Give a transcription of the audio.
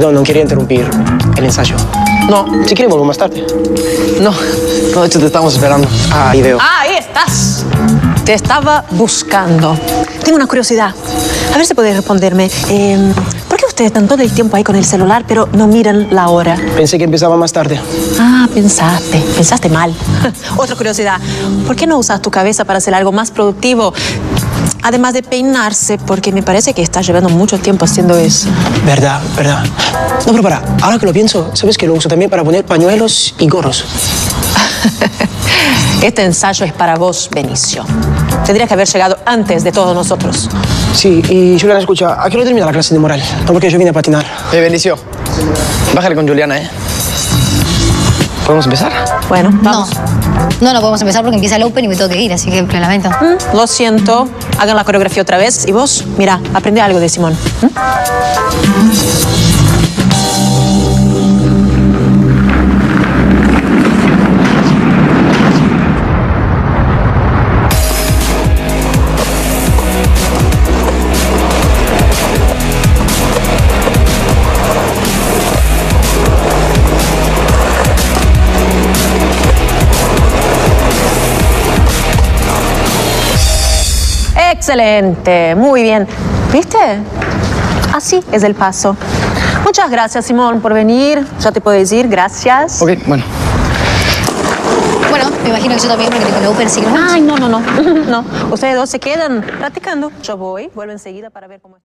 Perdón, no quería interrumpir el ensayo. No, si quiere vuelvo más tarde. No, no, de hecho te estamos esperando. Ah, ahí veo. Ah, ahí estás. Te estaba buscando. Tengo una curiosidad. A ver si puedes responderme. Eh, ¿Por qué ustedes están todo el tiempo ahí con el celular, pero no miran la hora? Pensé que empezaba más tarde. Ah, pensaste. Pensaste mal. Otra curiosidad. ¿Por qué no usas tu cabeza para hacer algo más productivo? Además de peinarse, porque me parece que estás llevando mucho tiempo haciendo eso. Verdad, verdad. No, pero para, ahora que lo pienso, ¿sabes que lo uso también para poner pañuelos y gorros? Este ensayo es para vos, Benicio. Tendrías que haber llegado antes de todos nosotros. Sí, y Juliana, escucha, ¿a qué hora termina la clase de moral? No, porque yo vine a patinar. Eh, Benicio, bájale con Juliana, ¿eh? ¿Podemos empezar? Bueno, No. vamos. No, no podemos empezar porque empieza el Open y me tengo que ir, así que lo lamento. Mm, Lo siento. Hagan la coreografía otra vez. Y vos, mira, aprende algo de Simón. ¿Mm? Excelente, muy bien. ¿Viste? Así es el paso. Muchas gracias, Simón, por venir. Ya te puedes ir, gracias. Ok, bueno. Bueno, me imagino que yo también porque así que nos vamos. Ay, no, no, no. No, ustedes dos se quedan practicando. Yo voy, vuelvo enseguida para ver cómo...